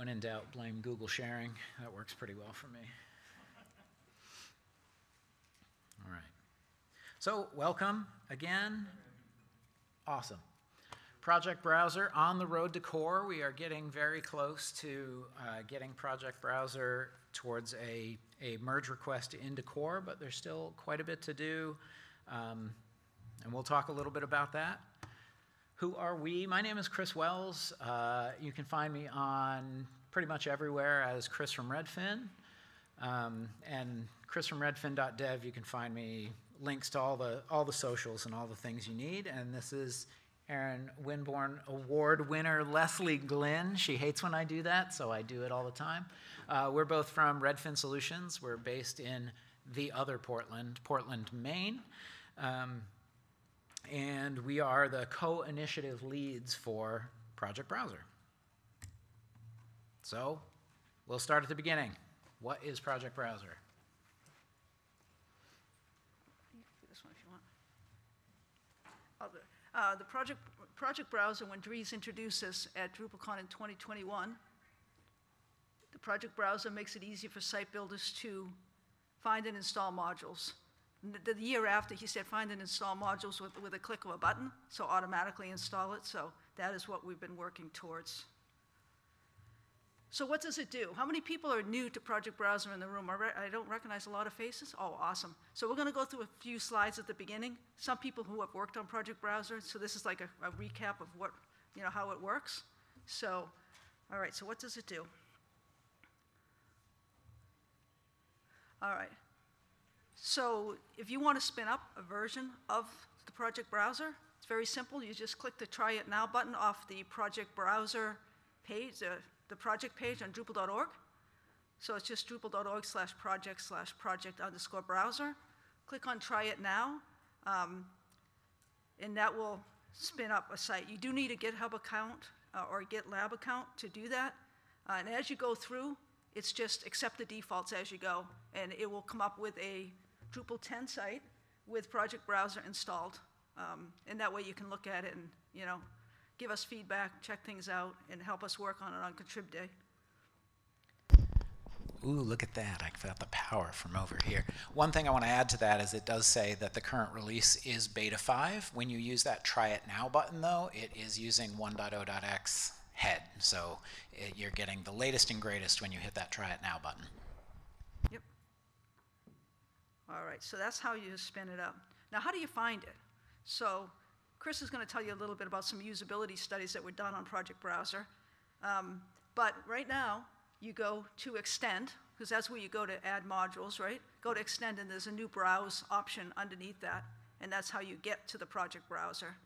When in doubt, blame Google sharing. That works pretty well for me. All right. So, welcome again. Awesome. Project Browser on the road to core. We are getting very close to uh, getting Project Browser towards a, a merge request into core, but there's still quite a bit to do. Um, and we'll talk a little bit about that. Who are we? My name is Chris Wells. Uh, you can find me on pretty much everywhere as Chris from Redfin. Um, and Chris from Redfin.dev, you can find me links to all the, all the socials and all the things you need. And this is Aaron Winborn Award winner Leslie Glynn. She hates when I do that, so I do it all the time. Uh, we're both from Redfin Solutions. We're based in the other Portland, Portland, Maine. Um, and we are the co initiative leads for Project Browser. So we'll start at the beginning. What is Project Browser? The- uh, The project, project browser, when Dries introduced us at DrupalCon in 2021, the project browser makes it easy for site builders to find and install modules. N- The year after, he said, find and install modules with, with a click of a button, so automatically install it. So that is what we've been working towards. So what does it do? How many people are new to Project Browser in the room? I, don't recognize a lot of faces. Oh, awesome. So we're going to go through a few slides at the beginning. Some people who have worked on Project Browser, so this is like a, a recap of what, you know, how it works. So, all right, so what does it do? All right. So if you want to spin up a version of the Project Browser, it's very simple. You just click the Try It Now button off the Project Browser page, the, the project page on Drupal.org. So it's just drupal.org slash project slash project underscore browser. Click on Try It Now, um, and that will spin up a site. You do need a GitHub account uh, or a GitLab account to do that. Uh, and as you go through, it's just accept the defaults as you go, and it will come up with a Drupal 10 site with Project Browser installed. Um, and that way you can look at it and, you know, give us feedback, check things out, and help us work on it on Contrib Day. Ooh, look at that. I felt the power from over here. One thing I want to add to that is it does say that the current release is beta 5. When you use that try it now button, though, it is using 1.0.x head. So it, you're getting the latest and greatest when you hit that try it now button. Yep. All right, so that's how you spin it up. Now, how do you find it? So Chris is going to tell you a little bit about some usability studies that were done on Project Browser. Um, but right now, you go to Extend, because that's where you go to add modules, right? Go to Extend, and there's a new Browse option underneath that, and that's how you get to the Project Browser.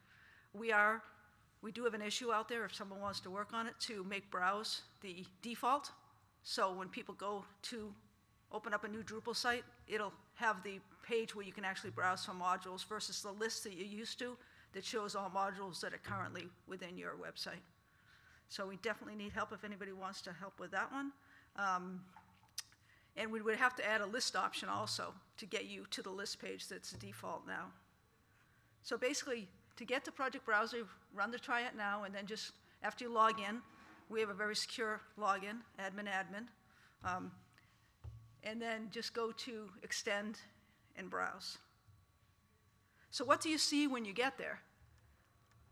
We are, we do have an issue out there, if someone wants to work on it, to make Browse the default. So when people go to open up a new Drupal site, it'll have the page where you can actually browse for modules versus the list that you're used to that shows all modules that are currently within your website. So we definitely need help if anybody wants to help with that one. Um, and we would have to add a list option also to get you to the list page that's the default now. So basically, to get to Project Browser, run the try it now, and then just after you log in, we have a very secure login, admin admin. Um, and then just go to extend and browse. So what do you see when you get there?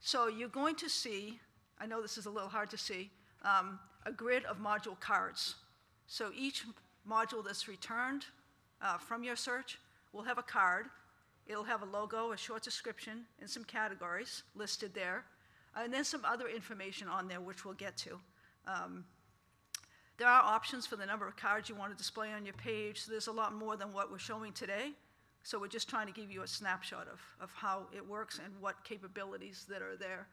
So you're going to see, I know this is a little hard to see, um, a grid of module cards. So each module that's returned uh, from your search will have a card. It'll have a logo, a short description, and some categories listed there, and then some other information on there, which we'll get to. Um, there are options for the number of cards you want to display on your page. So there's a lot more than what we're showing today. So we're just trying to give you a snapshot of, of how it works and what capabilities that are there.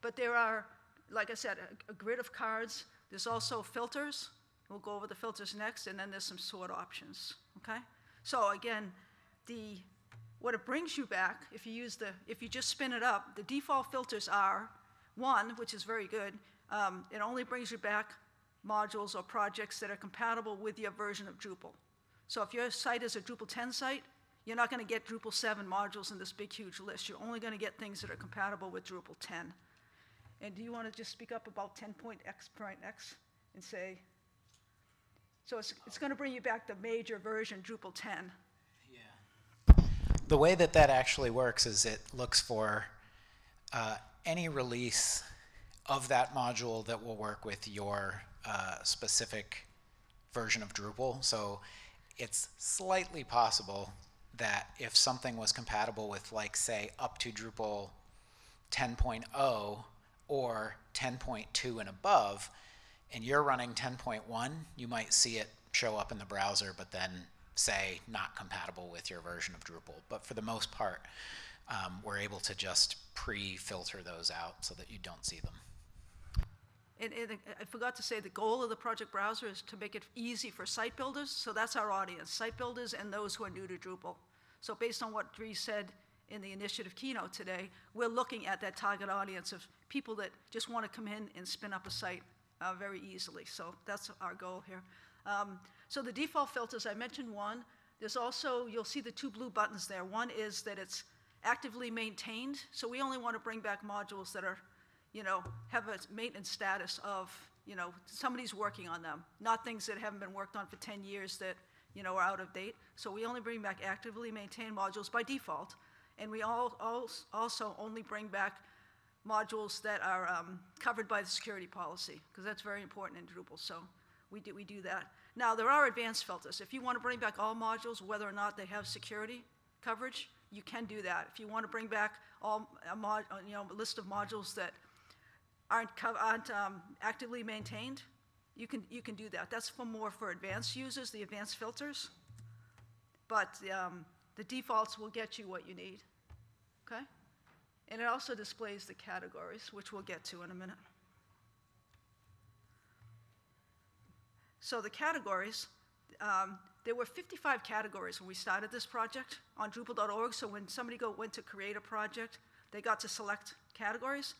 But there are, like I said, a, a grid of cards. There's also filters. We'll go over the filters next, and then there's some sort options. Okay? So again, the what it brings you back, if you use the, if you just spin it up, the default filters are one, which is very good. Um, it only brings you back modules or projects that are compatible with your version of Drupal. So if your site is a Drupal 10 site, you're not going to get Drupal 7 modules in this big, huge list. You're only going to get things that are compatible with Drupal 10. And do you want to just speak up about 10.x.x? and say, so it's, it's going to bring you back the major version, Drupal 10. The way that that actually works is it looks for uh, any release of that module that will work with your uh, specific version of Drupal. So it's slightly possible that if something was compatible with, like, say, up to Drupal 10.0 or 10.2 and above, and you're running 10.1, you might see it show up in the browser, but then say not compatible with your version of Drupal. But for the most part, um, we're able to just pre-filter those out so that you don't see them. And, and I forgot to say, the goal of the project browser is to make it easy for site builders. So that's our audience, site builders and those who are new to Drupal. So based on what Dries said in the initiative keynote today, we're looking at that target audience of people that just want to come in and spin up a site uh, very easily. So that's our goal here. Um, so the default filters, I mentioned one. There's also, you'll see the two blue buttons there. One is that it's actively maintained. So we only want to bring back modules that are, you know, have a maintenance status of, you know, somebody's working on them, not things that haven't been worked on for 10 years that, you know, are out of date. So we only bring back actively maintained modules by default. And we all, all also only bring back modules that are um, covered by the security policy, because that's very important in Drupal. So we do, we do that. Now, there are advanced filters. If you want to bring back all modules, whether or not they have security coverage, you can do that. If you want to bring back all, a mod, uh, you know, a list of modules that aren't, aren't um, actively maintained, you can, you can do that. That's for more for advanced users, the advanced filters. But um, the defaults will get you what you need, okay? And it also displays the categories, which we'll get to in a minute. So the categories, um, there were 55 categories when we started this project on Drupal.org. So when somebody go, went to create a project, they got to select categories.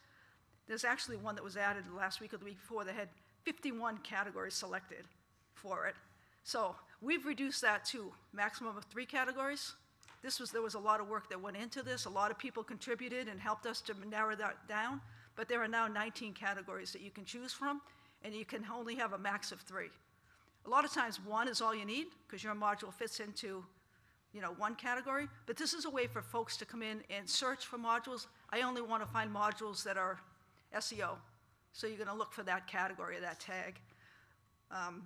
There's actually one that was added last week or the week before that had 51 categories selected for it. So we've reduced that to maximum of three categories. This was, there was a lot of work that went into this. A lot of people contributed and helped us to narrow that down. But there are now 19 categories that you can choose from, and you can only have a max of three. A lot of times one is all you need because your module fits into you know, one category, but this is a way for folks to come in and search for modules. I only want to find modules that are SEO, so you're going to look for that category, or that tag. Um,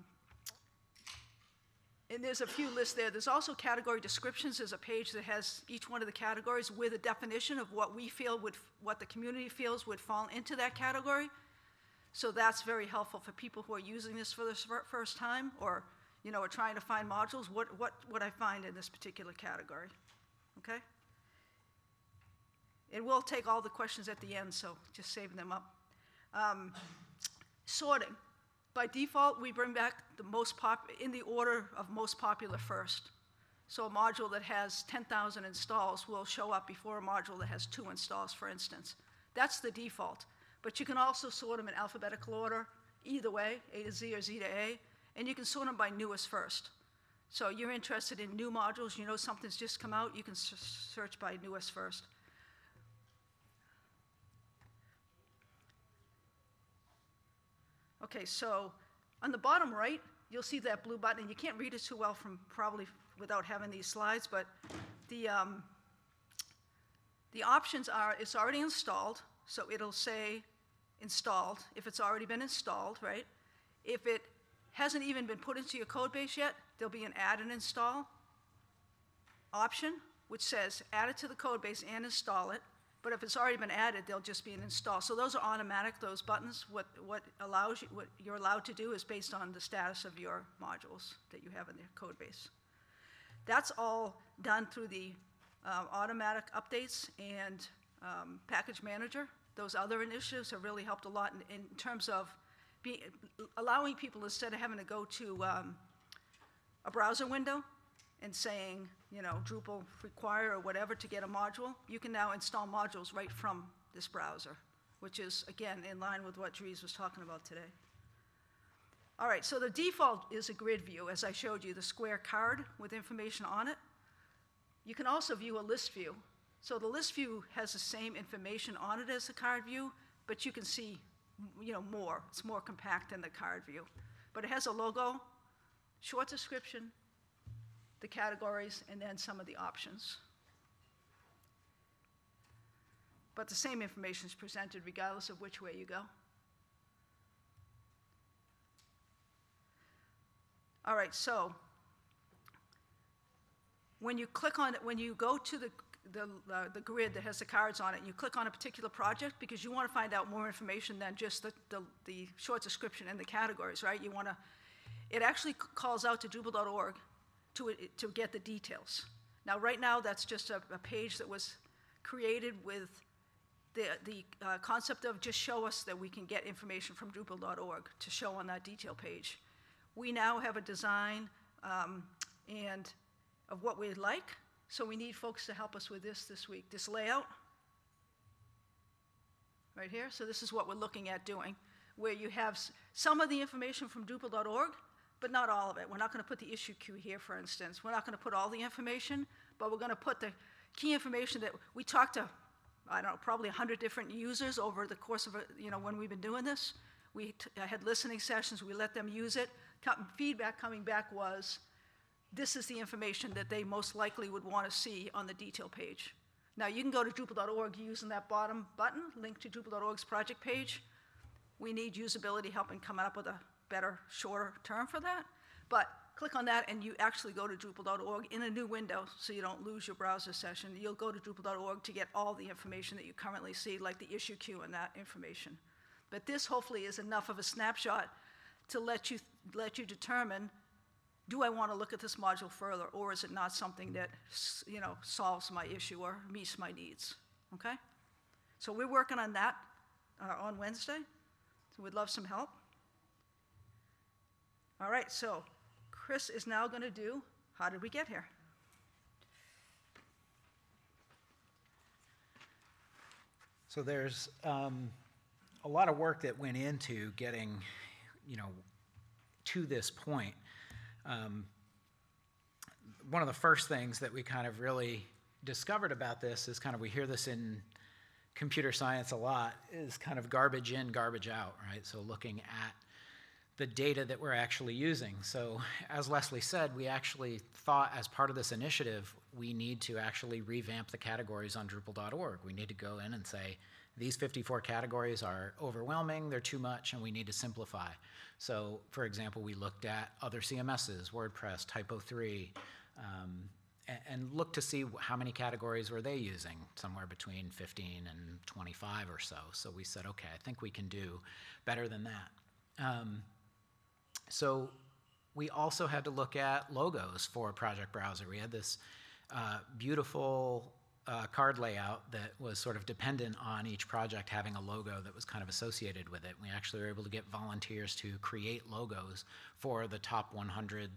and there's a few lists there. There's also category descriptions. There's a page that has each one of the categories with a definition of what we feel would, what the community feels would fall into that category. So that's very helpful for people who are using this for the first time or, you know, are trying to find modules. What, what would I find in this particular category? Okay? It will take all the questions at the end, so just saving them up. Um, sorting. By default, we bring back the most pop in the order of most popular first. So a module that has 10,000 installs will show up before a module that has two installs, for instance. That's the default. But you can also sort them in alphabetical order, either way, A to Z or Z to A, and you can sort them by newest first. So you're interested in new modules, you know something's just come out, you can search by newest first. Okay, so on the bottom right, you'll see that blue button, and you can't read it too well from probably without having these slides, but the, um, the options are, it's already installed, so it'll say installed if it's already been installed, right? If it hasn't even been put into your code base yet, there'll be an add and install option, which says add it to the code base and install it. But if it's already been added, they'll just be an install. So those are automatic, those buttons. What, what allows you, what you're allowed to do is based on the status of your modules that you have in the code base. That's all done through the uh, automatic updates and um, package manager those other initiatives have really helped a lot in, in terms of be, allowing people, instead of having to go to um, a browser window and saying, you know, Drupal require or whatever to get a module, you can now install modules right from this browser, which is, again, in line with what Dries was talking about today. All right, so the default is a grid view, as I showed you, the square card with information on it. You can also view a list view, so the list view has the same information on it as the card view, but you can see you know, more. It's more compact than the card view. But it has a logo, short description, the categories, and then some of the options. But the same information is presented regardless of which way you go. All right, so when you click on it, when you go to the, the, uh, the grid that has the cards on it, and you click on a particular project because you want to find out more information than just the, the, the short description and the categories, right? You want to, it actually calls out to Drupal.org to, to get the details. Now, right now, that's just a, a page that was created with the, the uh, concept of just show us that we can get information from Drupal.org to show on that detail page. We now have a design um, and of what we'd like, so we need folks to help us with this this week. This layout, right here. So this is what we're looking at doing, where you have some of the information from Drupal.org, but not all of it. We're not going to put the issue queue here, for instance. We're not going to put all the information, but we're going to put the key information that we talked to, I don't know, probably 100 different users over the course of, you know, when we've been doing this. We had listening sessions, we let them use it. Co- Feedback coming back was, this is the information that they most likely would want to see on the detail page. Now, you can go to Drupal.org using that bottom button, link to Drupal.org's project page. We need usability help in coming up with a better, shorter term for that. But click on that and you actually go to Drupal.org in a new window so you don't lose your browser session. You'll go to Drupal.org to get all the information that you currently see, like the issue queue and that information. But this hopefully is enough of a snapshot to let you, let you determine do I want to look at this module further, or is it not something that, you know, solves my issue or meets my needs? Okay? So we're working on that uh, on Wednesday, so we'd love some help. All right, so Chris is now going to do, how did we get here? So there's um, a lot of work that went into getting, you know, to this point. Um, one of the first things that we kind of really discovered about this is kind of we hear this in computer science a lot is kind of garbage in, garbage out, right? So looking at the data that we're actually using. So, as Leslie said, we actually thought as part of this initiative, we need to actually revamp the categories on Drupal.org. We need to go in and say, these 54 categories are overwhelming, they're too much, and we need to simplify. So, for example, we looked at other CMSs, WordPress, Typo3, um, and, and looked to see how many categories were they using, somewhere between 15 and 25 or so. So we said, okay, I think we can do better than that. Um, so we also had to look at logos for Project Browser. We had this uh, beautiful uh, card layout that was sort of dependent on each project having a logo that was kind of associated with it. We actually were able to get volunteers to create logos for the top 100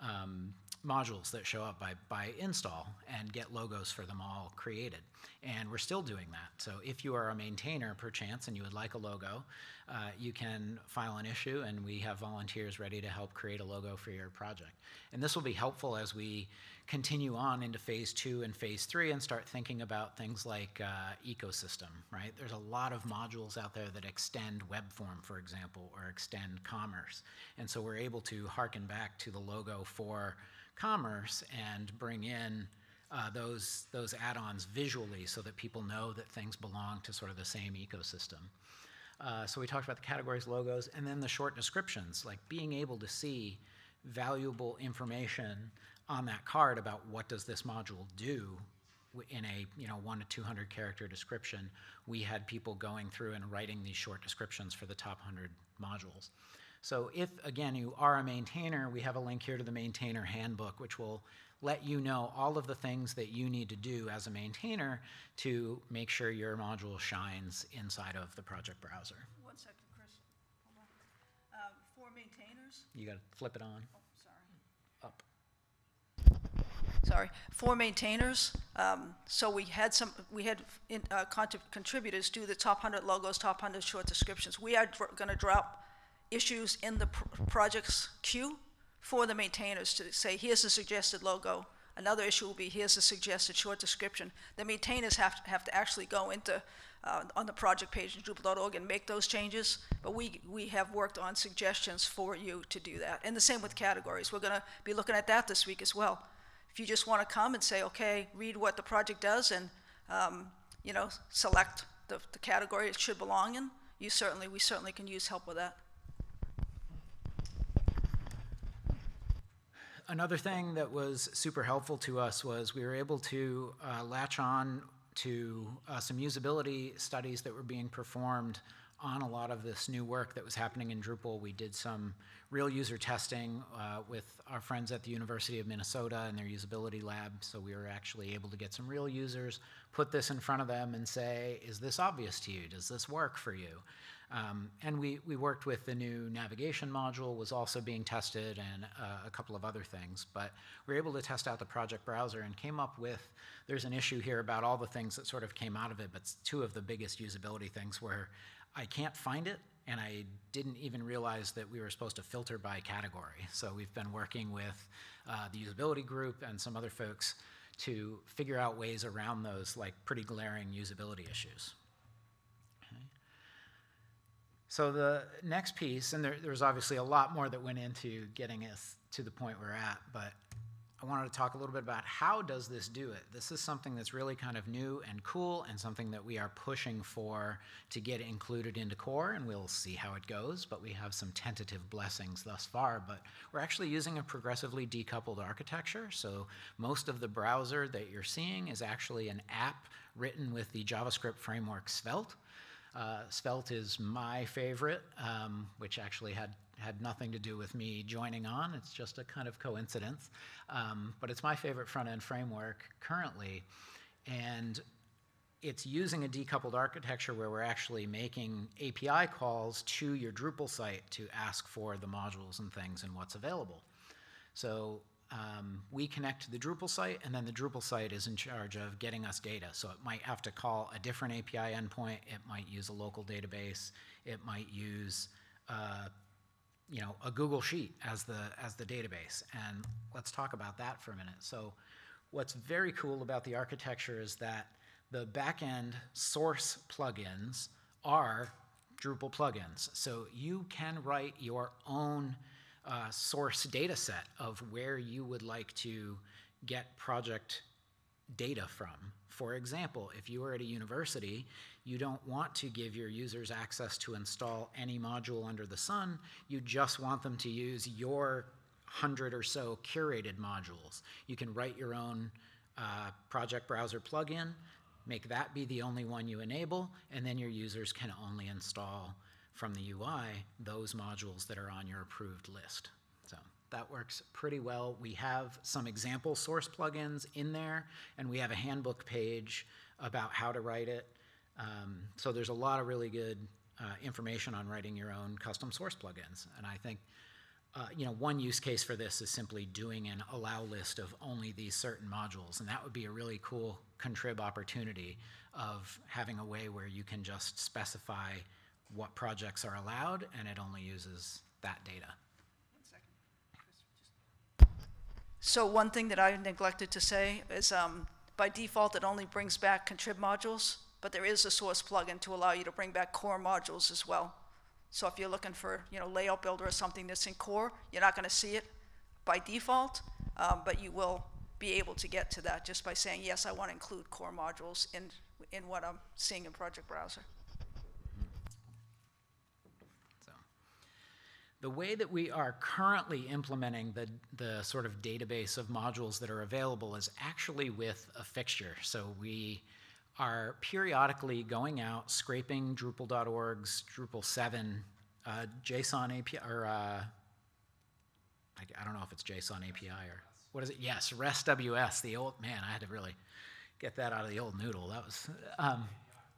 um, modules that show up by, by install and get logos for them all created. And we're still doing that. So if you are a maintainer, perchance, and you would like a logo, uh, you can file an issue, and we have volunteers ready to help create a logo for your project. And this will be helpful as we continue on into phase two and phase three and start thinking about things like uh, ecosystem, right? There's a lot of modules out there that extend web form, for example, or extend commerce. And so we're able to harken back to the logo for commerce and bring in uh, those, those add-ons visually so that people know that things belong to sort of the same ecosystem. Uh, so we talked about the categories, logos, and then the short descriptions, like being able to see valuable information on that card about what does this module do in a you know one to 200 character description. We had people going through and writing these short descriptions for the top 100 modules. So if, again, you are a maintainer, we have a link here to the maintainer handbook, which will let you know all of the things that you need to do as a maintainer to make sure your module shines inside of the project browser. One second, Chris. Hold on. Um, For maintainers, You got to flip it on, oh, sorry. up. sorry, for maintainers, um, so we had some, we had in- uh, contributors do the top 100 logos, top 100 short descriptions. We are going to drop issues in the pr- project's queue for the maintainers to say, here's the suggested logo. Another issue will be, here's the suggested short description. The maintainers have, to- have to actually go into uh, on the project page in Drupal.org and make those changes. But we, we have worked on suggestions for you to do that. And the same with categories. We're going to be looking at that this week as well. If you just want to come and say, okay, read what the project does and, um, you know, select the, the category it should belong in, you certainly, we certainly can use help with that. Another thing that was super helpful to us was we were able to uh, latch on to uh, some usability studies that were being performed on a lot of this new work that was happening in Drupal. We did some real user testing uh, with our friends at the University of Minnesota and their usability lab, so we were actually able to get some real users, put this in front of them and say, is this obvious to you? Does this work for you? Um, and we, we worked with the new navigation module was also being tested and uh, a couple of other things. But we were able to test out the project browser and came up with, there's an issue here about all the things that sort of came out of it, but two of the biggest usability things were I can't find it and I didn't even realize that we were supposed to filter by category. So we've been working with uh, the usability group and some other folks to figure out ways around those like pretty glaring usability issues. So the next piece, and there, there, was obviously a lot more that went into getting us to the point we're at, but I wanted to talk a little bit about how does this do it. This is something that's really kind of new and cool and something that we are pushing for to get included into core, and we'll see how it goes, but we have some tentative blessings thus far. But we're actually using a progressively decoupled architecture, so most of the browser that you're seeing is actually an app written with the JavaScript framework Svelte. Uh, Svelte is my favorite, um, which actually had, had nothing to do with me joining on. It's just a kind of coincidence. Um, but it's my favorite front end framework currently. And it's using a decoupled architecture where we're actually making API calls to your Drupal site to ask for the modules and things and what's available. So um, we connect to the Drupal site, and then the Drupal site is in charge of getting us data. So it might have to call a different API endpoint. It might use a local database. It might use, uh, you know, a Google Sheet as the as the database. And let's talk about that for a minute. So, what's very cool about the architecture is that the backend source plugins are Drupal plugins. So you can write your own uh, source data set of where you would like to get project data from. For example, if you are at a university, you don't want to give your users access to install any module under the sun. You just want them to use your hundred or so curated modules. You can write your own uh, project browser plugin, make that be the only one you enable, and then your users can only install from the UI those modules that are on your approved list. So that works pretty well. We have some example source plugins in there, and we have a handbook page about how to write it. Um, so there's a lot of really good uh, information on writing your own custom source plugins. And I think, uh, you know, one use case for this is simply doing an allow list of only these certain modules. And that would be a really cool contrib opportunity of having a way where you can just specify what projects are allowed, and it only uses that data. So one thing that I neglected to say is um, by default, it only brings back contrib modules, but there is a source plugin to allow you to bring back core modules as well. So if you're looking for, you know, layout builder or something that's in core, you're not going to see it by default, um, but you will be able to get to that just by saying, yes, I want to include core modules in, in what I'm seeing in Project Browser. The way that we are currently implementing the, the sort of database of modules that are available is actually with a fixture. So we are periodically going out, scraping Drupal.org's Drupal 7 uh, JSON API, or uh, I, I, don't know if it's JSON API or what is it? Yes, REST WS, the old, man, I had to really get that out of the old noodle. That was, um,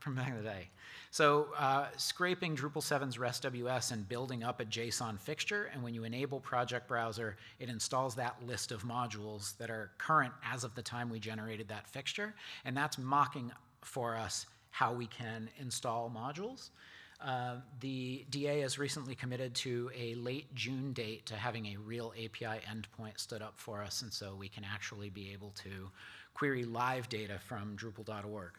from back in the day. So uh, scraping Drupal 7's REST WS and building up a JSON fixture, and when you enable Project Browser, it installs that list of modules that are current as of the time we generated that fixture, and that's mocking for us how we can install modules. Uh, the DA has recently committed to a late June date to having a real API endpoint stood up for us, and so we can actually be able to query live data from Drupal.org.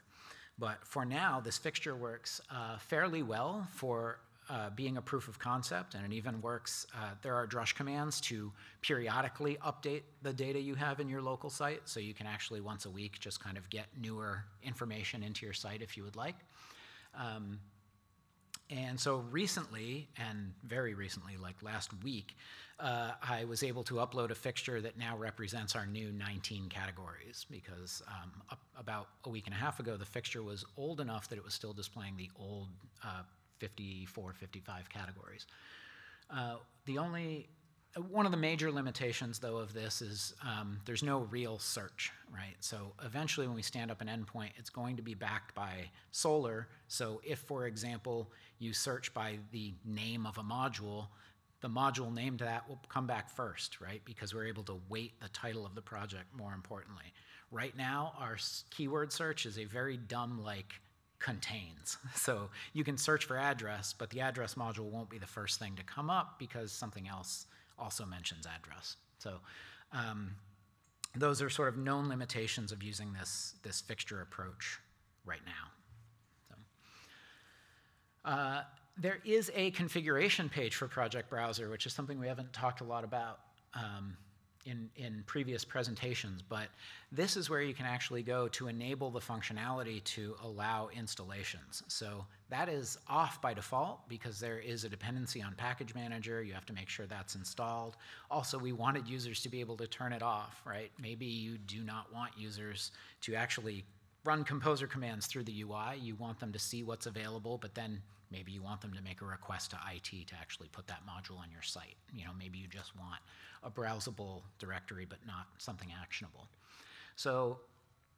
But for now, this fixture works uh, fairly well for uh, being a proof of concept, and it even works. Uh, there are drush commands to periodically update the data you have in your local site, so you can actually once a week just kind of get newer information into your site if you would like. Um, and so recently, and very recently, like last week, uh, I was able to upload a fixture that now represents our new 19 categories because um, about a week and a half ago, the fixture was old enough that it was still displaying the old uh, 54, 55 categories. Uh, the only one of the major limitations, though, of this is um, there's no real search, right? So eventually, when we stand up an endpoint, it's going to be backed by Solr. So if, for example, you search by the name of a module, the module named that will come back first, right? Because we're able to weight the title of the project more importantly. Right now, our keyword search is a very dumb, like, contains. So you can search for address, but the address module won't be the first thing to come up because something else also mentions address. So um, those are sort of known limitations of using this, this fixture approach right now. So, uh, there is a configuration page for Project Browser, which is something we haven't talked a lot about. Um, in, in previous presentations, but this is where you can actually go to enable the functionality to allow installations. So that is off by default because there is a dependency on Package Manager. You have to make sure that's installed. Also, we wanted users to be able to turn it off, right? Maybe you do not want users to actually run composer commands through the UI. You want them to see what's available, but then maybe you want them to make a request to IT to actually put that module on your site. You know, maybe you just want a browsable directory, but not something actionable. So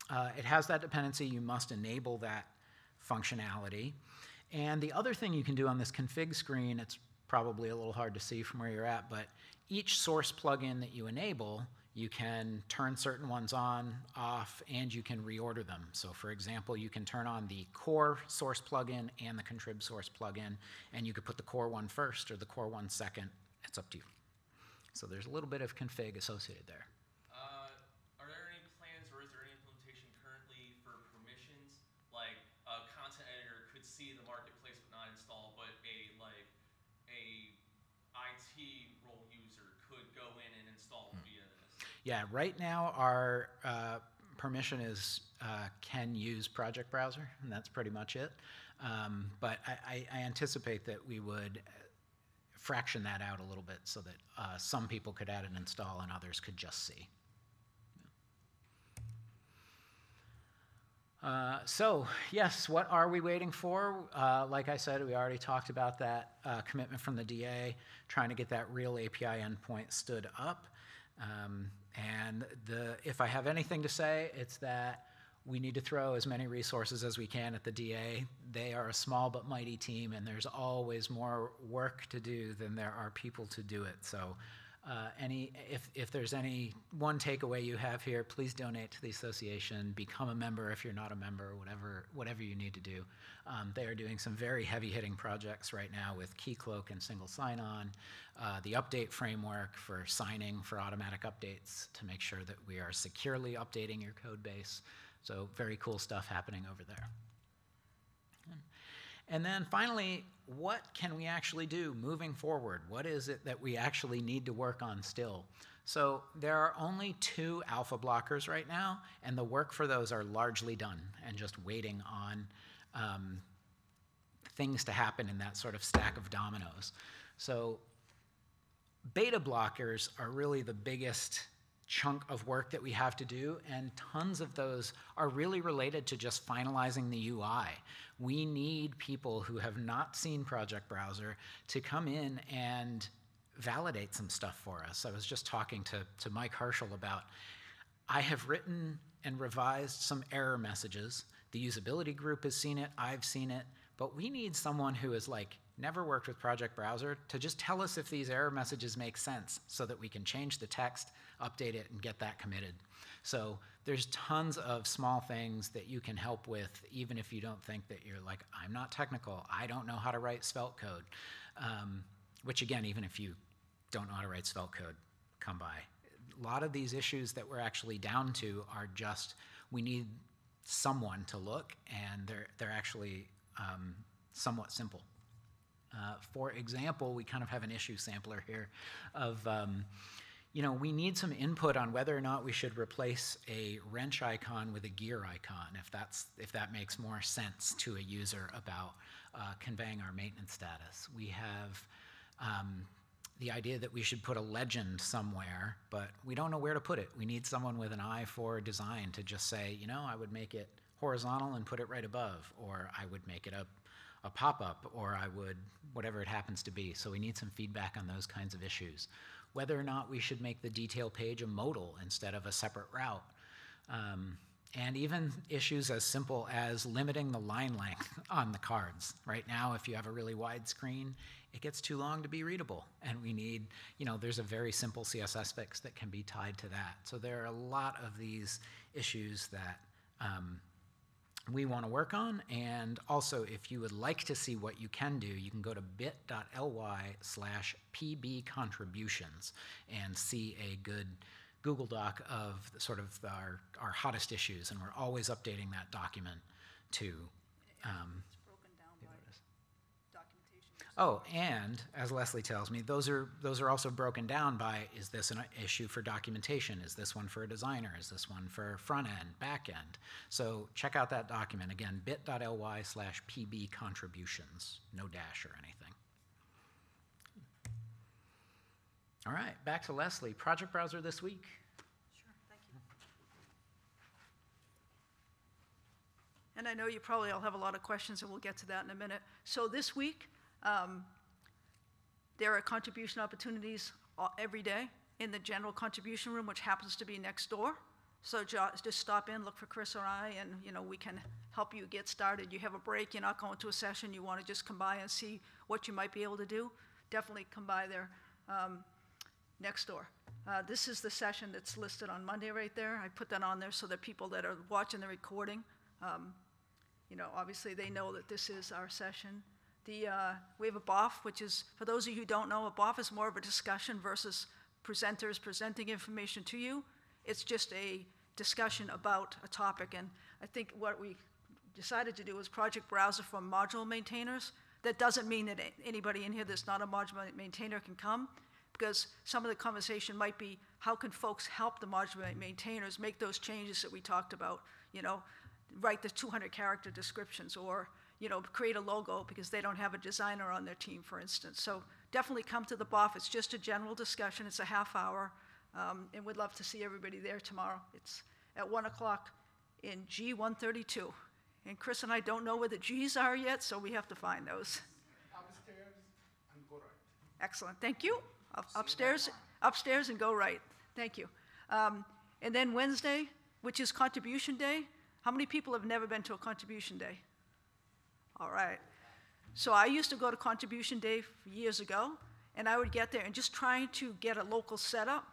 uh, it has that dependency. You must enable that functionality. And the other thing you can do on this config screen, it's probably a little hard to see from where you're at, but each source plugin that you enable, you can turn certain ones on, off, and you can reorder them. So for example, you can turn on the core source plugin and the contrib source plugin, and you could put the core one first or the core one second. It's up to you. So there's a little bit of config associated there. Uh, are there any plans or is there any implementation currently for permissions? Like a content editor could see the marketplace but not install, but Yeah, right now our uh, permission is uh, can use Project Browser, and that's pretty much it. Um, but I, I, anticipate that we would fraction that out a little bit so that uh, some people could add and install and others could just see. Uh, so, yes, what are we waiting for? Uh, like I said, we already talked about that uh, commitment from the DA, trying to get that real API endpoint stood up. Um, and the, if I have anything to say, it's that we need to throw as many resources as we can at the DA. They are a small but mighty team, and there's always more work to do than there are people to do it. So, uh, any if if there's any one takeaway you have here, please donate to the association. Become a member if you're not a member. Whatever whatever you need to do. Um, they are doing some very heavy hitting projects right now with Keycloak and single sign on, uh, the update framework for signing for automatic updates to make sure that we are securely updating your code base. So very cool stuff happening over there. And then finally, what can we actually do moving forward? What is it that we actually need to work on still? So there are only two alpha blockers right now, and the work for those are largely done and just waiting on um, things to happen in that sort of stack of dominoes. So beta blockers are really the biggest chunk of work that we have to do, and tons of those are really related to just finalizing the UI. We need people who have not seen Project Browser to come in and validate some stuff for us. I was just talking to, to Mike Herschel about, I have written and revised some error messages. The usability group has seen it, I've seen it, but we need someone who has like never worked with Project Browser to just tell us if these error messages make sense so that we can change the text, update it, and get that committed. So there's tons of small things that you can help with, even if you don't think that you're like, I'm not technical, I don't know how to write Svelte code. Um, which again, even if you don't know how to write Svelte code, come by. A lot of these issues that we're actually down to are just, we need someone to look, and they're, they're actually um, somewhat simple. Uh, for example, we kind of have an issue sampler here of, um, you know, we need some input on whether or not we should replace a wrench icon with a gear icon, if that's if that makes more sense to a user about uh, conveying our maintenance status. We have um, the idea that we should put a legend somewhere, but we don't know where to put it. We need someone with an eye for design to just say, you know, I would make it horizontal and put it right above, or I would make it a, a pop up, or I would, whatever it happens to be. So we need some feedback on those kinds of issues. Whether or not we should make the detail page a modal instead of a separate route. Um, and even issues as simple as limiting the line length on the cards. Right now, if you have a really wide screen, it gets too long to be readable. And we need, you know, there's a very simple CSS fix that can be tied to that. So there are a lot of these issues that um, we want to work on. And also, if you would like to see what you can do, you can go to bit.ly slash pb contributions and see a good Google Doc of sort of our, our hottest issues. And we're always updating that document to. Um, It's broken down by documentation. Oh, and as Leslie tells me, those are those are also broken down by is this an issue for documentation? Is this one for a designer? Is this one for front end, back end? So check out that document again, bit.ly slash pb contributions, no dash or anything. All right, back to Leslie. Project browser this week. Sure, thank you. And I know you probably all have a lot of questions, and we'll get to that in a minute. So this week, um, there are contribution opportunities a- every day in the general contribution room, which happens to be next door. So just stop in, look for Chris or I, and, you know, we can help you get started. You have a break, you're not going to a session, you want to just come by and see what you might be able to do, definitely come by there. Um, next door. Uh, This is the session that's listed on Monday right there. I put that on there so that people that are watching the recording, um, you know, obviously they know that this is our session. The, uh, we have a BOF, which is, for those of you who don't know, a BOF is more of a discussion versus presenters presenting information to you. It's just a discussion about a topic, and I think what we decided to do was Project Browser for module maintainers. That doesn't mean that anybody in here that's not a module maintainer can come, because some of the conversation might be, how can folks help the module maintainers make those changes that we talked about? You know, write the 200 character descriptions, or, you know, create a logo because they don't have a designer on their team, for instance. So definitely come to the BOF. It's just a general discussion. It's a half hour, um, and we'd love to see everybody there tomorrow. It's at 1 o'clock in G132. And Chris and I don't know where the Gs are yet, so we have to find those. upstairs and go right. Excellent, thank you. Up- Upstairs, upstairs and go right. Thank you. Um, And then Wednesday, which is Contribution Day. How many people have never been to a Contribution Day? All right. So I used to go to Contribution Day years ago, and I would get there, and just trying to get a local setup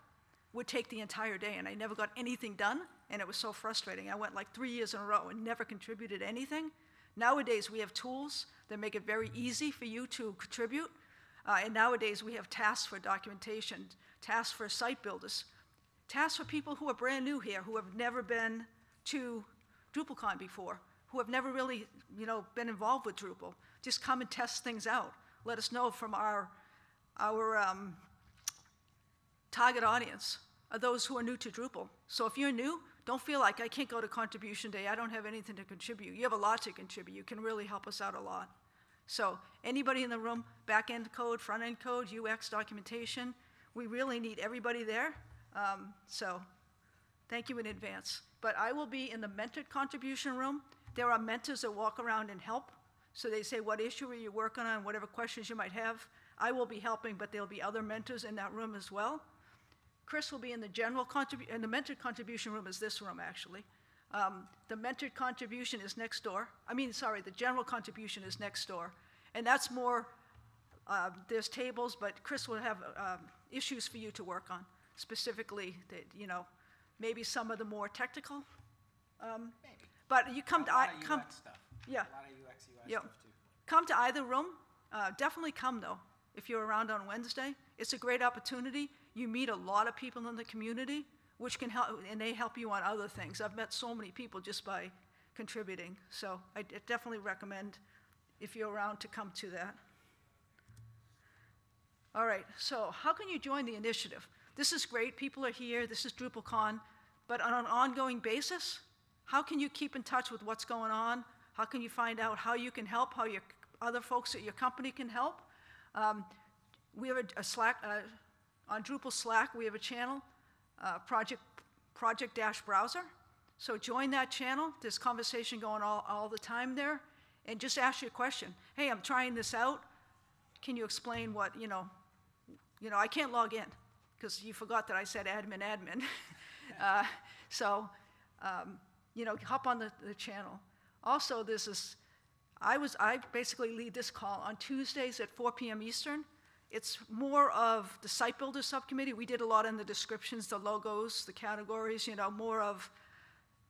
would take the entire day, and I never got anything done, and it was so frustrating. I went like three years in a row and never contributed anything. Nowadays, we have tools that make it very easy for you to contribute, uh, and nowadays we have tasks for documentation, tasks for site builders, tasks for people who are brand new here, who have never been to DrupalCon before, who have never really, you know, been involved with Drupal. Just come and test things out. Let us know from our, our um, target audience are those who are new to Drupal. So if you're new, don't feel like I can't go to contribution day. I don't have anything to contribute. You have a lot to contribute. You can really help us out a lot. So anybody in the room, back end code, front end code, UX documentation, we really need everybody there. Um, so thank you in advance. But I will be in the mentored contribution room. There are mentors that walk around and help. So they say, what issue are you working on? Whatever questions you might have. I will be helping, but there'll be other mentors in that room as well. Chris will be in the general contribu, and the mentored contribution room is this room, actually. Um, the mentored contribution is next door. I mean, sorry, the general contribution is next door. And that's more, uh, there's tables, but Chris will have um, issues for you to work on, specifically, that, you know, maybe some of the more technical. Um. But you come to, I come, stuff. yeah. A lot of UX, UI Yep. stuff too. come to either room. Uh, definitely come though, if you're around on Wednesday. It's a great opportunity. You meet a lot of people in the community, which can help, and they help you on other things. I've met so many people just by contributing. So I definitely recommend, if you're around, to come to that. All right, so how can you join the initiative? This is great, people are here, this is DrupalCon, but on an ongoing basis, how can you keep in touch with what's going on? How can you find out how you can help, how your other folks at your company can help? Um, we have a, a Slack, uh, on Drupal Slack, we have a channel, uh, Project, Project Dash Browser. So join that channel. There's conversation going all, all the time there. And just ask your question. Hey, I'm trying this out. Can you explain what, you know, you know, I can't log in because you forgot that I said admin, admin. uh, so, um, you know, hop on the, the channel. Also, there's this, I was, I basically lead this call on Tuesdays at 4 p.m. Eastern. It's more of the site builder subcommittee. We did a lot in the descriptions, the logos, the categories, you know, more of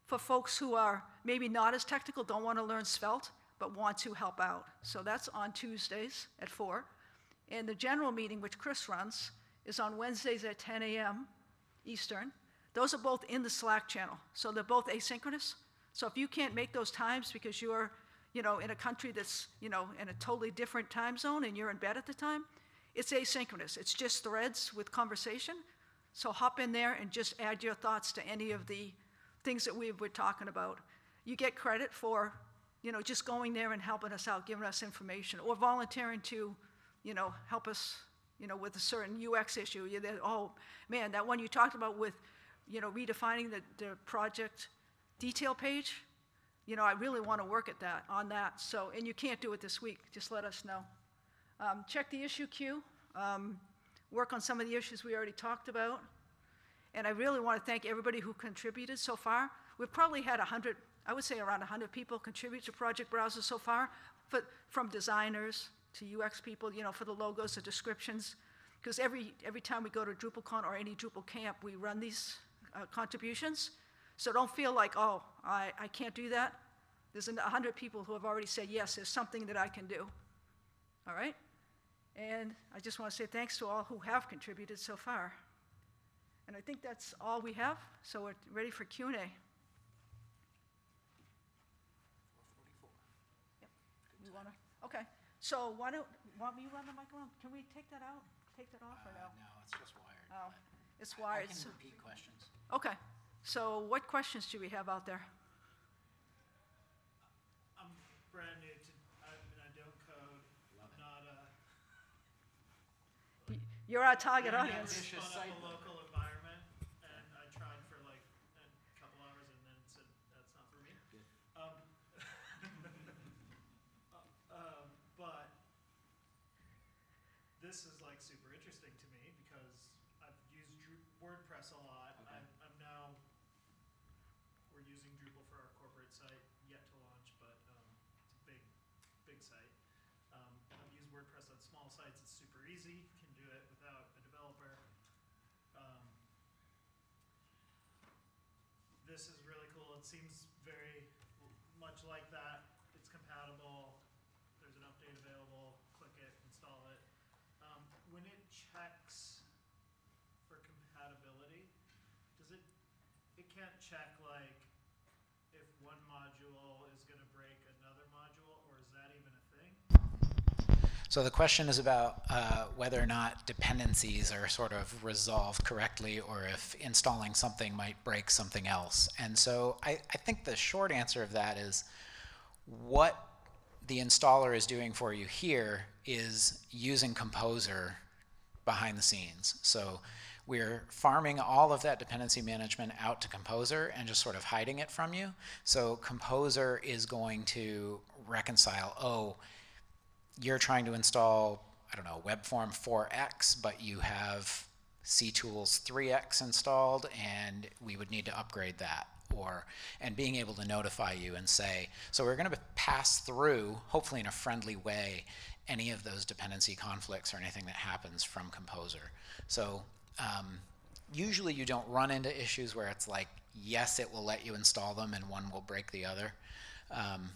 for folks who are maybe not as technical, don't want to learn Svelte, but want to help out. So that's on Tuesdays at 4. And the general meeting, which Chris runs, is on Wednesdays at 10 a.m. Eastern. Those are both in the Slack channel, so they're both asynchronous. So if you can't make those times because you're, you know, in a country that's, you know, in a totally different time zone and you're in bed at the time, it's asynchronous. It's just threads with conversation. So hop in there and just add your thoughts to any of the things that we were talking about. You get credit for, you know, just going there and helping us out, giving us information, or volunteering to, you know, help us, you know, with a certain UX issue. You there, oh man, that one you talked about with, you know, redefining the, the project detail page. You know, I really want to work at that on that. So, and you can't do it this week. Just let us know. Um, check the issue queue. Um, work on some of the issues we already talked about. And I really want to thank everybody who contributed so far. We've probably had 100, I would say around 100 people contribute to Project Browser so far, but from designers to UX people, you know, for the logos, the descriptions. Because every, every time we go to DrupalCon or any Drupal camp, we run these uh, contributions. So don't feel like, oh, I, I can't do that. There's 100 people who have already said, yes, there's something that I can do. All right? And I just want to say thanks to all who have contributed so far. And I think that's all we have, so we're ready for Q&A. Yep. You wanna, okay, so why don't, want me to run the microphone? Can we take that out, take that off or Uh, no? No, it's just wired. Oh, but it's I- wired, I can repeat questions. Okay, so what questions do we have out there? I'm brand new to, I mean, I don't code, it. not a. You're our target audience. Ambitious site a builder. local environment, and I tried for like a couple hours and then said, that's not for me. Good. Um, uh, um, but this is like super interesting to me because I've used Dru- WordPress a lot. Okay. I'm, I'm now, we're using Drupal for our corporate site, yet to launch, but um, it's a big, big site. Um, I've used WordPress on small sites, it's super easy, You can do it without a developer. Um, this is really cool, it seems very much like that, it's compatible, there's an update available, click it, install it. Um, when it checks for compatibility, does it, it can't check like if one module is gonna break another module, or is that even a thing? So the question is about uh, whether or not dependencies are sort of resolved correctly or if installing something might break something else. And so I, I think the short answer of that is what the installer is doing for you here is using Composer behind the scenes. So we're farming all of that dependency management out to Composer and just sort of hiding it from you. So Composer is going to reconcile, oh, you're trying to install, I don't know, WebForm 4x, but you have CTools 3x installed, and we would need to upgrade that. Or, and being able to notify you and say, so we're going to pass through, hopefully in a friendly way, any of those dependency conflicts or anything that happens from Composer. So, um, usually you don't run into issues where it's like, yes, it will let you install them and one will break the other. Um,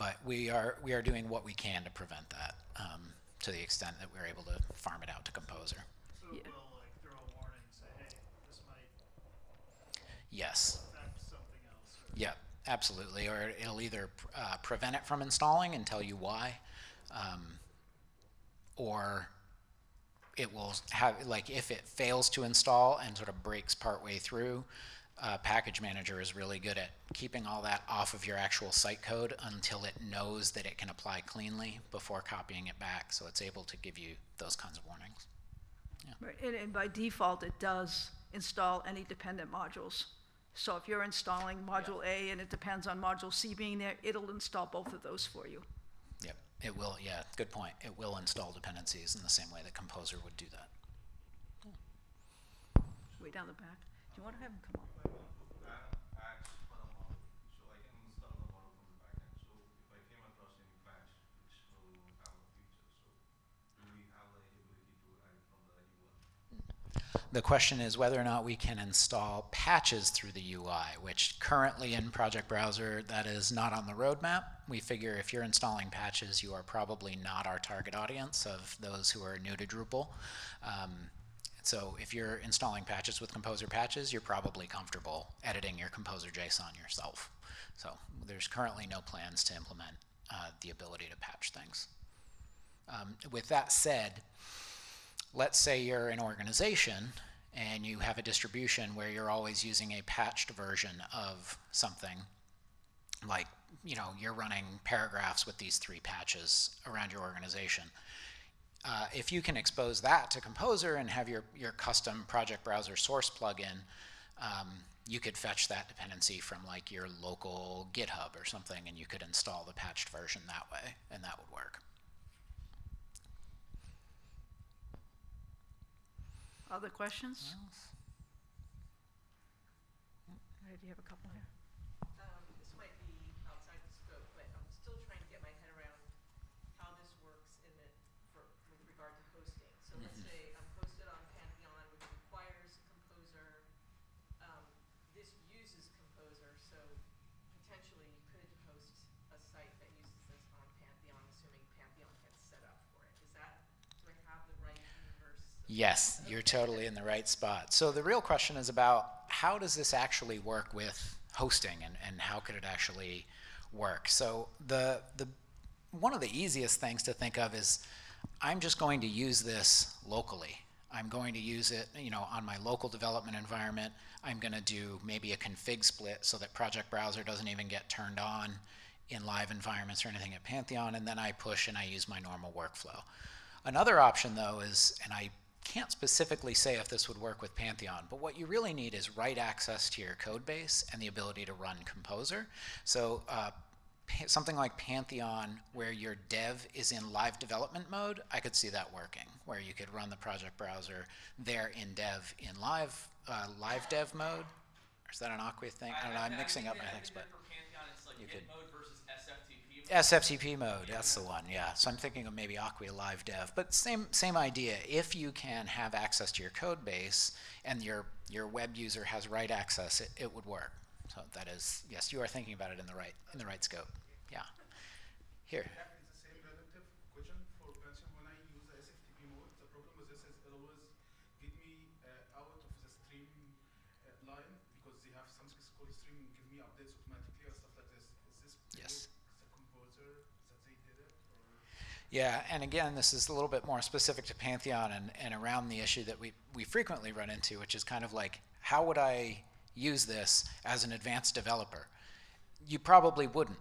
but we are we are doing what we can to prevent that um, to the extent that we're able to farm it out to Composer. So Yeah. it will like throw a warning, say, hey, this might Yes. affect something else, or Yeah. absolutely. Or it'll either uh, prevent it from installing and tell you why, um, or it will have like if it fails to install and sort of breaks partway through. Uh, package manager is really good at keeping all that off of your actual site code until it knows that it can apply cleanly before copying it back. So it's able to give you those kinds of warnings. Right, And, and by default, it does install any dependent modules. So if you're installing module A and it depends on module C being there, it'll install both of those for you. Yep, it will. Yeah, good point. It will install dependencies in the same way that Composer would do that. Way down the back. You want to have him come? The question is whether or not we can install patches through the UI, which currently in Project Browser, that is not on the roadmap. We figure if you're installing patches, you are probably not our target audience of those who are new to Drupal. Um, so if you're installing patches with Composer patches, you're probably comfortable editing your Composer JSON yourself. So there's currently no plans to implement uh, the ability to patch things. Um, with that said, let's say you're an organization and you have a distribution where you're always using a patched version of something like you know you're running paragraphs with these three patches around your organization uh, if you can expose that to composer and have your, your custom project browser source plugin um, you could fetch that dependency from like your local github or something and you could install the patched version that way and that would work Other questions? Do you have a couple here? Um, this might be outside the scope, but I'm still trying to get my head around how this works in it for, with regard to hosting. So let's say I'm hosted on Pantheon, which requires Composer. Um, this uses Composer, so potentially you could host a site that uses this on Pantheon, assuming Pantheon gets set up for it. Is that, do I have the right universe? of- Yes, you're totally in the right spot. So the real question is about how does this actually work with hosting and, and how could it actually work? So the the one of the easiest things to think of is I'm just going to use this locally. I'm going to use it, you know, on my local development environment. I'm going to do maybe a config split so that Project Browser doesn't even get turned on in live environments or anything at Pantheon, and then I push and I use my normal workflow. Another option, though, is, and I can't specifically say if this would work with Pantheon, but what you really need is write access to your code base and the ability to run Composer. So uh, something like Pantheon, where your dev is in live development mode, I could see that working, where you could run the project browser there in dev in live uh, live dev mode. Or is that an Acquia thing? I don't know. I'm mixing up my things, but that for Pantheon, it's like you could- SFTP mode. That's the one, yeah. So I'm thinking of maybe Acquia Live Dev, but same same idea. If you can have access to your code base and your your web user has write access, it, it would work. So that is yes, you are thinking about it in the right in the right scope. Yeah. Here. That is the same relative question for Pension. When I use the SFTP mode, the problem with this is it always get me uh, out of the stream uh, line because they have something called stream give me updates automatically or stuff like this. Is this Yes. with the composer that they did it? Or? Yeah, and again, this is a little bit more specific to Pantheon and, and around the issue that we, we frequently run into, which is kind of like, how would I use this as an advanced developer? You probably wouldn't,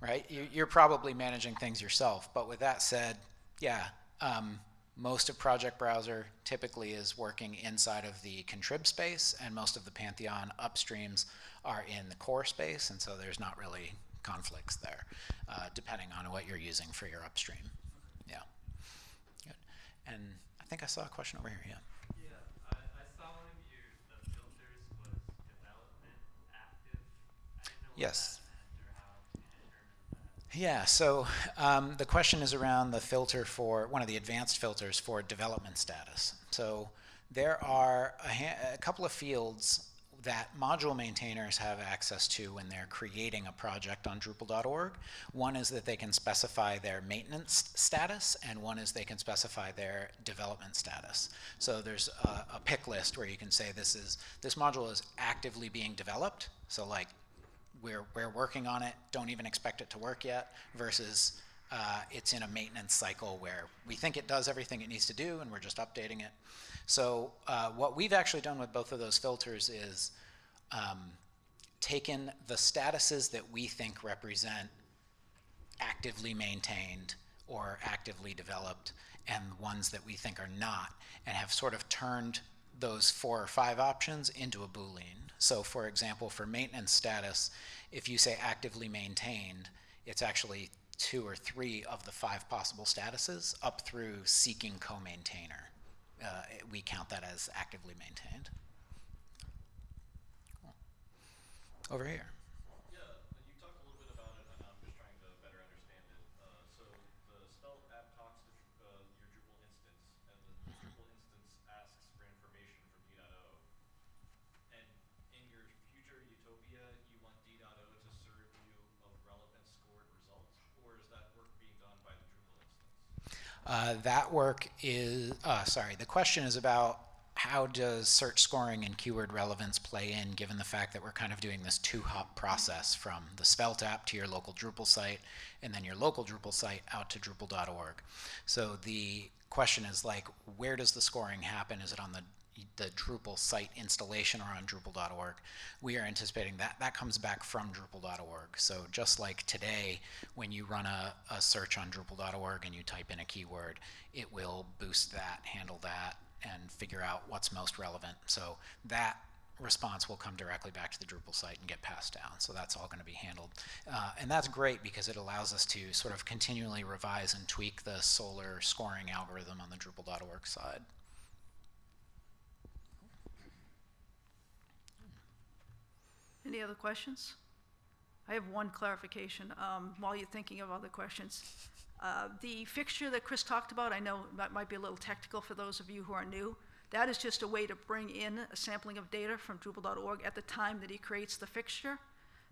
right? You, you're probably managing things yourself. But with that said, yeah, um, most of Project Browser typically is working inside of the contrib space, and most of the Pantheon upstreams are in the core space, and so there's not really conflicts there, uh, depending on what you're using for your upstream. And I think I saw a question over here. Yeah. Yeah, I, I saw one of your, the filters was development active. I didn't know what Yes. that meant or how to determine that. Yeah, so um, the question is around the filter for one of the advanced filters for development status. So there are a, a couple of fields that module maintainers have access to when they're creating a project on Drupal.org. One is that they can specify their maintenance status, and one is they can specify their development status. So there's a, a pick list where you can say this is this module is actively being developed. So like we're, we're working on it, don't even expect it to work yet, versus uh, it's in a maintenance cycle where we think it does everything it needs to do and we're just updating it. So uh, what we've actually done with both of those filters is um, taken the statuses that we think represent actively maintained or actively developed and ones that we think are not, and have sort of turned those four or five options into a Boolean. So, for example, for maintenance status, if you say actively maintained, it's actually two or three of the five possible statuses up through seeking co maintainer. Uh, we count that as actively maintained. Cool. Over here. Yeah, you talked a little bit about it, and I'm just trying to better understand it. Uh, so the Svelte app talks to uh, your Drupal instance, and the Drupal instance asks for information from D.O. And in your future utopia, you want D.O to serve you of relevant scored results, or is that work being done by the Drupal instance? Uh, that work is, uh, sorry, the question is about how does search scoring and keyword relevance play in given the fact that we're kind of doing this two hop process from the Svelte app to your local Drupal site and then your local Drupal site out to Drupal.org. So the question is like, where does the scoring happen? Is it on the the Drupal site installation or on Drupal.org. We are anticipating that that comes back from Drupal.org. So just like today, when you run a, a search on Drupal.org and you type in a keyword, it will boost that, handle that, and figure out what's most relevant. So that response will come directly back to the Drupal site and get passed down. So that's all going to be handled. Uh, and that's great because it allows us to sort of continually revise and tweak the Solr scoring algorithm on the Drupal.org side. Any other questions? I have one clarification um, while you're thinking of other questions. Uh, the fixture that Chris talked about, I know that might be a little technical for those of you who are new. That is just a way to bring in a sampling of data from Drupal.org at the time that he creates the fixture.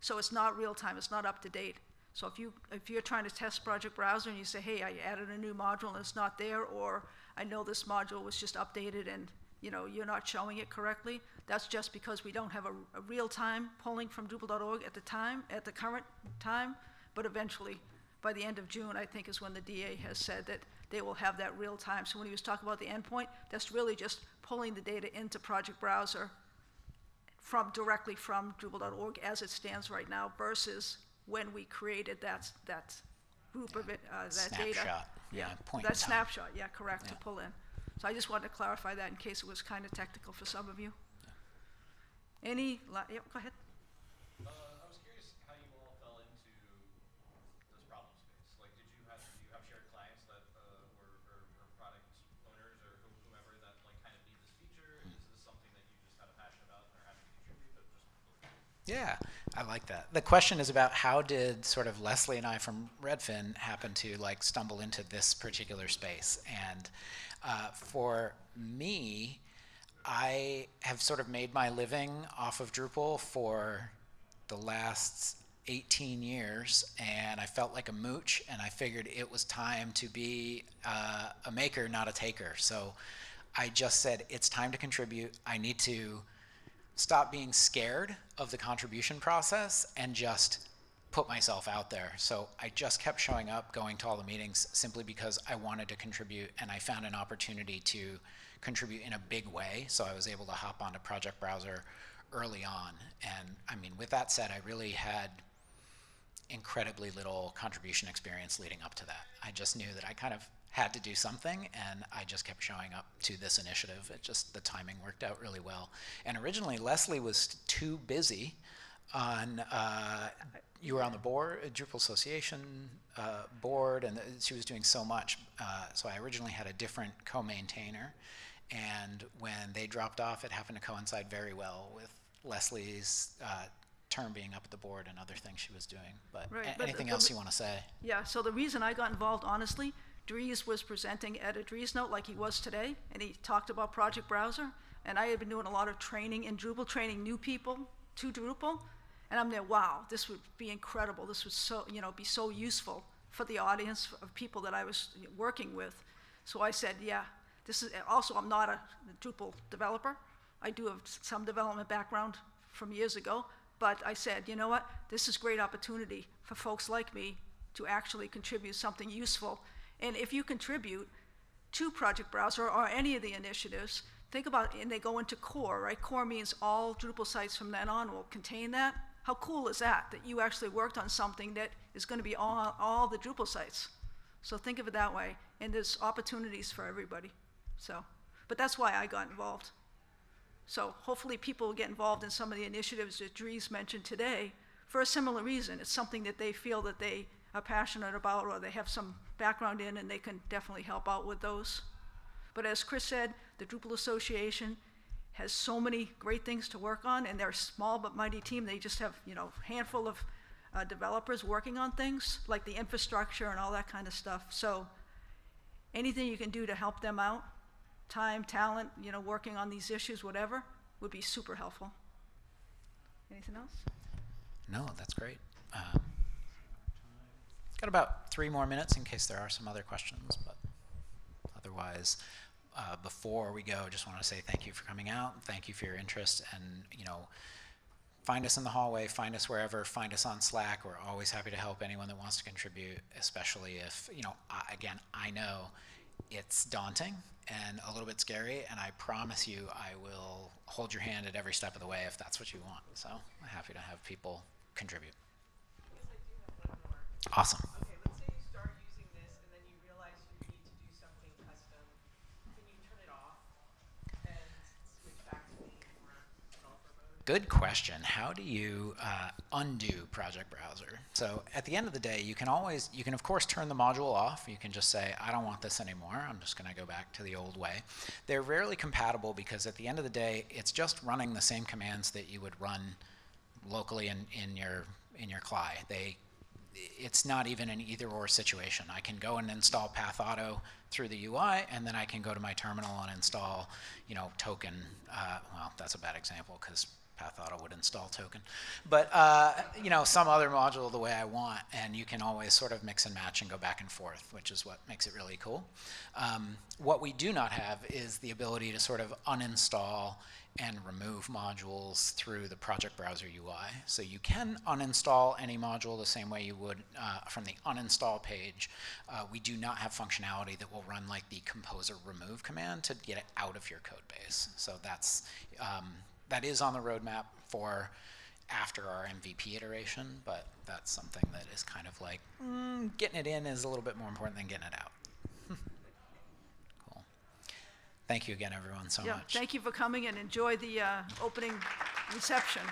So it's not real time, it's not up to date. So if, you, if you're trying to test Project Browser and you say, hey, I added a new module and it's not there, or I know this module was just updated and you know, you're not showing it correctly, that's just because we don't have a, a real-time polling from Drupal.org at the time, at the current time, but eventually, by the end of June, I think is when the DA has said that they will have that real time. So when he was talking about the endpoint, that's really just pulling the data into Project Browser from, directly from Drupal.org as it stands right now versus when we created that, that group of it, uh, that data. Snapshot, yeah, point That snapshot, yeah, correct, to pull in. So I just wanted to clarify that in case it was kind of technical for some of you. Any, la- yep, go ahead. Uh, I was curious how you all fell into this problem space. Like, did you have, do you have shared clients that, uh, were, or, or product owners or who- whomever that like kind of need this feature? Is this something that you just had a passion about and are happy to contribute, but just Yeah, I like that. The question is about how did sort of Leslie and I from Redfin happen to like stumble into this particular space? And uh, for me, I have sort of made my living off of Drupal for the last 18 years, and I felt like a mooch, and I figured it was time to be uh, a maker, not a taker. So I just said, it's time to contribute. I need to stop being scared of the contribution process and just put myself out there. So I just kept showing up, going to all the meetings simply because I wanted to contribute and I found an opportunity to contribute in a big way. So I was able to hop onto Project Browser early on. And I mean, with that said, I really had incredibly little contribution experience leading up to that. I just knew that I kind of had to do something and I just kept showing up to this initiative. It just, the timing worked out really well. And originally, Leslie was too busy on, uh, you were on the board, uh, Drupal Association uh, board, and she was doing so much. Uh, so I originally had a different co-maintainer. And when they dropped off, it happened to coincide very well with Leslie's uh, term being up at the board and other things she was doing. But, Right, but anything else you want to say? Yeah, so the reason I got involved, honestly, Dries was presenting at a Dries Note like he was today, and he talked about Project Browser, and I had been doing a lot of training in Drupal, training new people to Drupal, and I'm there, wow, this would be incredible. This would so, you know, be so useful for the audience of people that I was working with. So I said, yeah, this is, also, I'm not a Drupal developer. I do have some development background from years ago, But I said, you know what? This is great opportunity for folks like me to actually contribute something useful. And if you contribute to Project Browser or any of the initiatives, think about, and they go into core, right? Core means all Drupal sites from then on will contain that. How cool is that, that you actually worked on something that is going to be all, all the Drupal sites? So think of it that way, and there's opportunities for everybody. So, but that's why I got involved. So hopefully people will get involved in some of the initiatives that Dries mentioned today for a similar reason. It's something that they feel that they are passionate about or they have some background in and they can definitely help out with those. But as Chris said, the Drupal Association has so many great things to work on and they're a small but mighty team. They just have, you know, handful of uh, developers working on things like the infrastructure and all that kind of stuff. So anything you can do to help them out, time, talent, you know, working on these issues, whatever, would be super helpful. Anything else? No, that's great. Um, got about three more minutes in case there are some other questions, but otherwise, uh, before we go, just want to say thank you for coming out. Thank you for your interest, and you know, find us in the hallway, find us wherever, find us on Slack. We're always happy to help anyone that wants to contribute, especially if you know. I, again, I know it's daunting and a little bit scary, and I promise you, I will hold your hand at every step of the way if that's what you want. So I'm happy to have people contribute. Yes, I do have one more. Awesome. Okay, let's say you start using this and then you realize you need to do something custom. Can you turn it off and switch back to being more developer mode? Good question. How do you uh, undo Project Browser? So at the end of the day, you can always, you can of course turn the module off. You can just say, I don't want this anymore. I'm just going to go back to the old way. They're rarely compatible because at the end of the day, it's just running the same commands that you would run locally in, in your in your CLI. They it's not even an either or situation. I can go and install Pathauto through the UI, and then I can go to my terminal and install, you know, token. Uh, well, that's a bad example because Pathauto would install token, but uh, you know, some other module the way I want, and you can always sort of mix and match and go back and forth, which is what makes it really cool. Um, what we do not have is the ability to sort of uninstall and remove modules through the project browser UI. So you can uninstall any module the same way you would uh, from the uninstall page. Uh, we do not have functionality that will run like the composer remove command to get it out of your code base. So that's um, that is on the roadmap for after our MVP iteration, but that's something that is kind of like mm, getting it in is a little bit more important than getting it out. cool. Thank you again, everyone, so yeah, much. thank you for coming and enjoy the uh, opening reception.